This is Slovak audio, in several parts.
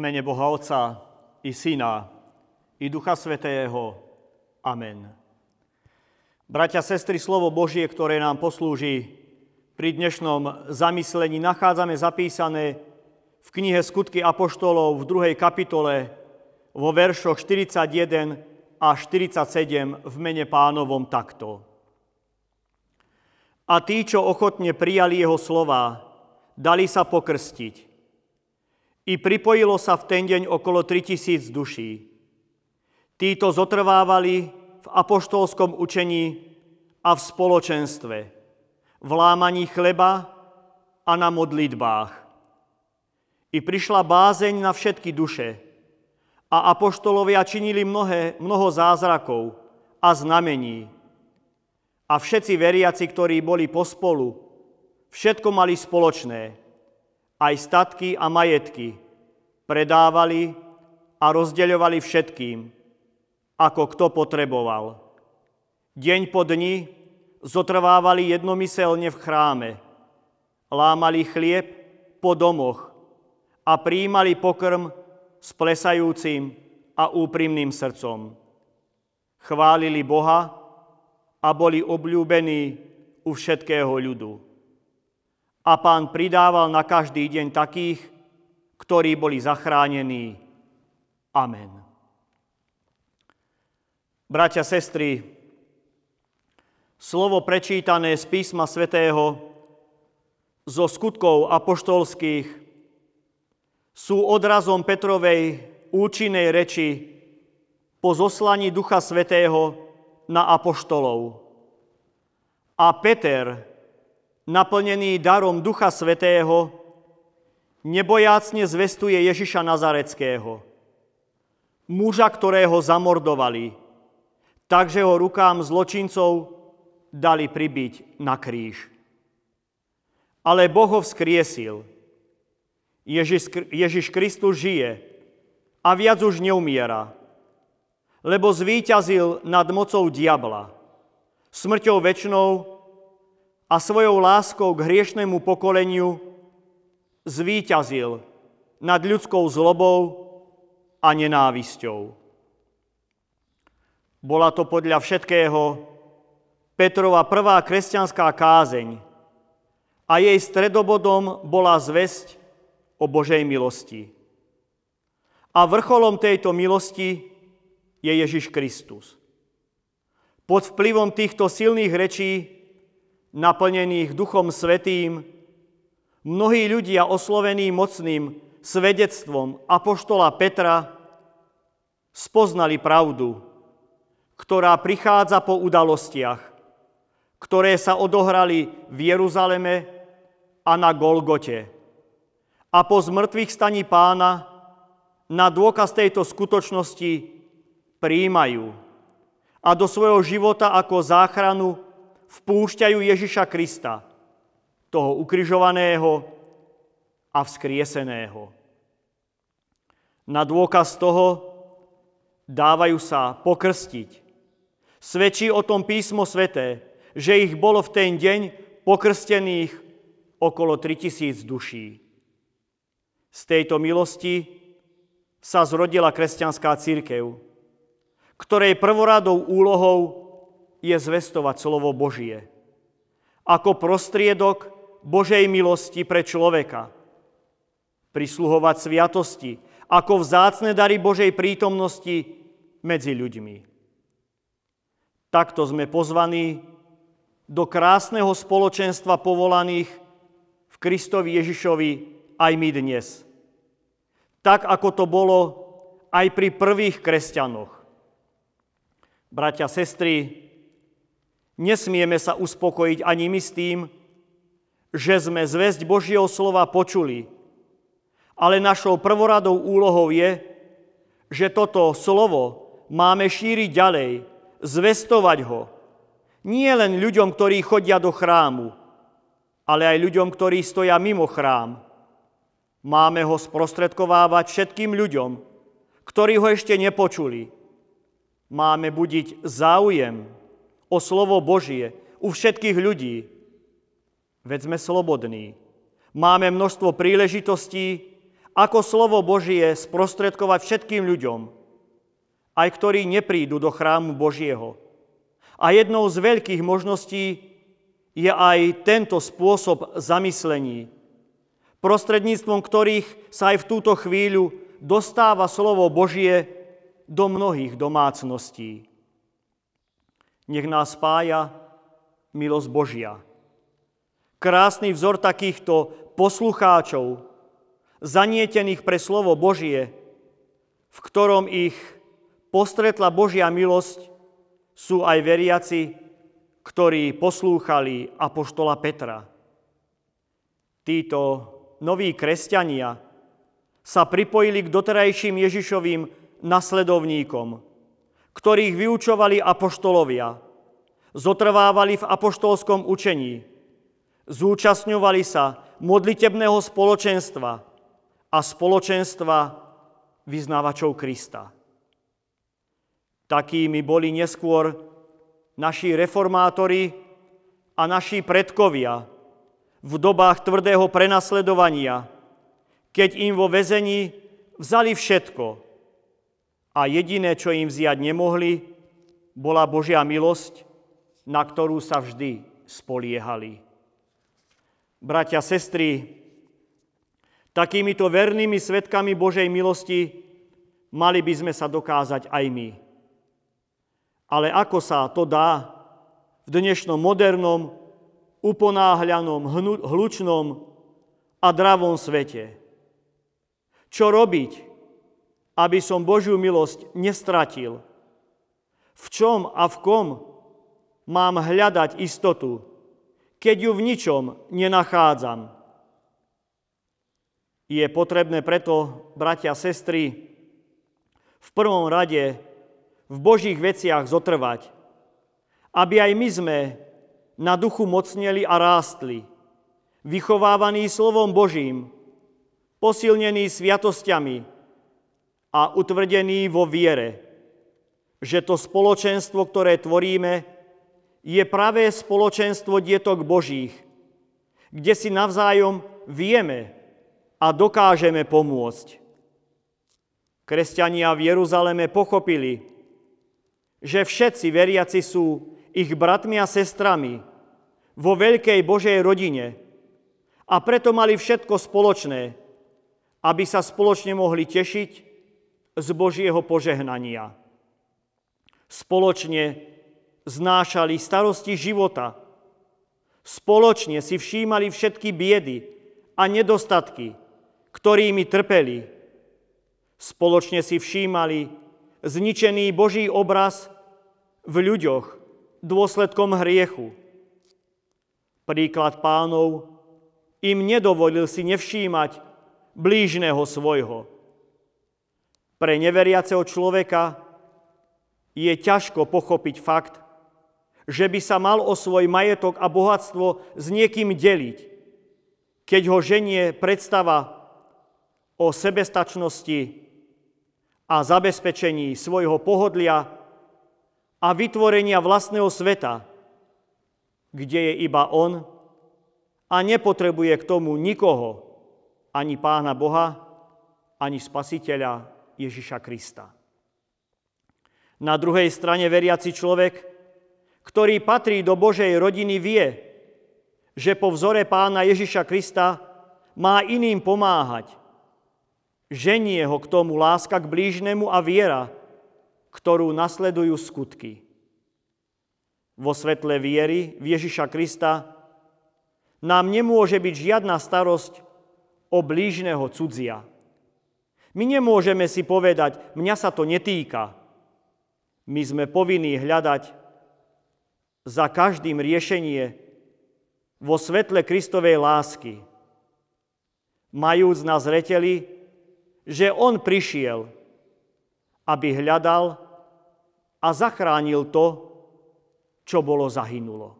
Mene Boha Otca i Syna i Ducha Svetého. Amen. Bratia, sestry, slovo Božie, ktoré nám poslúži pri dnešnom zamyslení, nachádzame zapísané v knihe Skutky Apoštolov v druhej kapitole vo veršoch 41 a 47 v mene pánovom takto. A tí, čo ochotne prijali jeho slova, dali sa pokrstiť. I pripojilo sa v ten deň okolo 3000 duší. Títo zotrvávali v apoštolskom učení a v spoločenstve, v lámaní chleba a na modlitbách. I prišla bázeň na všetky duše a apoštolovia činili mnohé, mnoho zázrakov a znamení. A všetci veriaci, ktorí boli pospolu, všetko mali spoločné – aj statky a majetky predávali a rozdeľovali všetkým, ako kto potreboval. Deň po dni zotrvávali jednomyselne v chráme, lámali chlieb po domoch a príjmali pokrm s plesajúcim a úprimným srdcom. Chválili Boha a boli obľúbení u všetkého ľudu a pán pridával na každý deň takých, ktorí boli zachránení. Amen. Bratia, sestry, slovo prečítané z písma svätého zo skutkov apoštolských sú odrazom Petrovej účinnej reči po zoslaní Ducha Svetého na apoštolov. A Peter, naplnený darom Ducha Svetého, nebojácne zvestuje Ježiša Nazareckého, muža, ktorého zamordovali, takže ho rukám zločincov dali pribiť na kríž. Ale Boh ho vzkriesil. Ježiš, Ježiš Kristus žije a viac už neumiera, lebo zvíťazil nad mocou diabla, smrťou väčšnou a svojou láskou k hriešnemu pokoleniu zvíťazil nad ľudskou zlobou a nenávisťou. Bola to podľa všetkého Petrova prvá kresťanská kázeň a jej stredobodom bola zväzť o Božej milosti. A vrcholom tejto milosti je Ježiš Kristus. Pod vplyvom týchto silných rečí naplnených Duchom Svetým, mnohí ľudia oslovení mocným svedectvom Apoštola Petra spoznali pravdu, ktorá prichádza po udalostiach, ktoré sa odohrali v Jeruzaleme a na Golgote. A po zmrtvých staní pána na dôkaz tejto skutočnosti príjmajú a do svojho života ako záchranu vpúšťajú Ježiša Krista, toho ukrižovaného a vzkrieseného. Na dôkaz toho dávajú sa pokrstiť. Svedčí o tom písmo sveté, že ich bolo v ten deň pokrstených okolo 3000 duší. Z tejto milosti sa zrodila kresťanská církev, ktorej prvoradou úlohou je zvestovať slovo Božie. Ako prostriedok Božej milosti pre človeka. Prisluhovať sviatosti ako vzácne dary Božej prítomnosti medzi ľuďmi. Takto sme pozvaní do krásneho spoločenstva povolaných v Kristovi Ježišovi aj my dnes. Tak, ako to bolo aj pri prvých kresťanoch. Bratia, sestry, Nesmieme sa uspokojiť ani my s tým, že sme zväzť Božieho slova počuli. Ale našou prvoradou úlohou je, že toto slovo máme šíriť ďalej, zvestovať ho. Nie len ľuďom, ktorí chodia do chrámu, ale aj ľuďom, ktorí stoja mimo chrám. Máme ho sprostredkovávať všetkým ľuďom, ktorí ho ešte nepočuli. Máme budiť záujem o slovo Božie u všetkých ľudí. Veď sme slobodní. Máme množstvo príležitostí ako slovo Božie sprostredkovať všetkým ľuďom, aj ktorí neprídu do chrámu Božieho. A jednou z veľkých možností je aj tento spôsob zamyslení, prostredníctvom ktorých sa aj v túto chvíľu dostáva slovo Božie do mnohých domácností. Nech nás spája milosť Božia. Krásny vzor takýchto poslucháčov, zanietených pre slovo Božie, v ktorom ich postretla Božia milosť, sú aj veriaci, ktorí poslúchali apoštola Petra. Títo noví kresťania sa pripojili k doterajším Ježišovým nasledovníkom, ktorých vyučovali apoštolovia, zotrvávali v apoštolskom učení, zúčastňovali sa modlitebného spoločenstva a spoločenstva vyznávačov Krista. Takými boli neskôr naši reformátori a naši predkovia v dobách tvrdého prenasledovania, keď im vo väzení vzali všetko a jediné, čo im vziať nemohli, bola Božia milosť, na ktorú sa vždy spoliehali. Bratia, sestry, takýmito vernými svetkami Božej milosti mali by sme sa dokázať aj my. Ale ako sa to dá v dnešnom modernom, uponáhľanom, hlučnom a dravom svete? Čo robiť, aby som Božiu milosť nestratil? V čom a v kom mám hľadať istotu, keď ju v ničom nenachádzam? Je potrebné preto, bratia sestry, v prvom rade v Božích veciach zotrvať, aby aj my sme na duchu mocneli a rástli, vychovávaní slovom Božím, posilnení sviatosťami a utvrdení vo viere, že to spoločenstvo, ktoré tvoríme, je pravé spoločenstvo dietok Božích, kde si navzájom vieme a dokážeme pomôcť. Kresťania v Jeruzaleme pochopili, že všetci veriaci sú ich bratmi a sestrami vo veľkej Božej rodine a preto mali všetko spoločné, aby sa spoločne mohli tešiť z Božieho požehnania. Spoločne znášali starosti života, spoločne si všímali všetky biedy a nedostatky, ktorými trpeli. Spoločne si všímali zničený Boží obraz v ľuďoch dôsledkom hriechu. Príklad pánov im nedovolil si nevšímať blížneho svojho. Pre neveriaceho človeka je ťažko pochopiť fakt, že by sa mal o svoj majetok a bohatstvo s niekým deliť, keď ho ženie predstava o sebestačnosti a zabezpečení svojho pohodlia a vytvorenia vlastného sveta, kde je iba on a nepotrebuje k tomu nikoho, ani Pána Boha, ani Spasiteľa Ježiša Krista. Na druhej strane veriaci človek, ktorý patrí do Božej rodiny, vie, že po vzore Pána Ježiša Krista má iným pomáhať. Ženie ho k tomu láska k blížnemu a viera, ktorú nasledujú skutky. Vo svetle viery v Ježiša Krista nám nemôže byť žiadna starosť o blížneho cudzia. My nemôžeme si povedať, mňa sa to netýka. My sme povinní hľadať za každým riešenie vo svetle Kristovej lásky, majúc na zreteli, že On prišiel, aby hľadal a zachránil to, čo bolo zahynulo.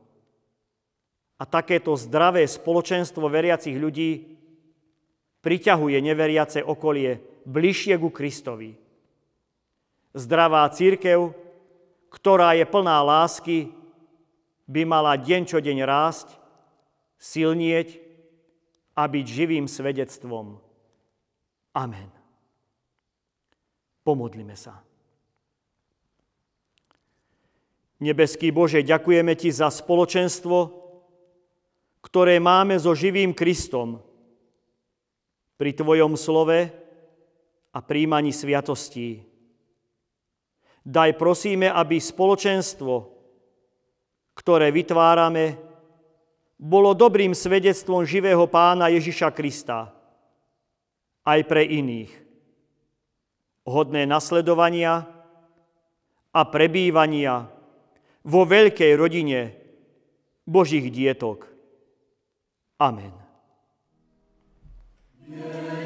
A takéto zdravé spoločenstvo veriacich ľudí priťahuje neveriace okolie bližšie ku Kristovi. Zdravá církev, ktorá je plná lásky, by mala deň čo deň rásť, silnieť a byť živým svedectvom Amen. Pomodlime sa. Nebeský Bože, ďakujeme Ti za spoločenstvo, ktoré máme so živým Kristom pri Tvojom slove a príjmaní sviatostí. Daj prosíme, aby spoločenstvo, ktoré vytvárame, bolo dobrým svedectvom živého pána Ježiša Krista aj pre iných. Hodné nasledovania a prebývania vo veľkej rodine Božích dietok. Amen. Yeah.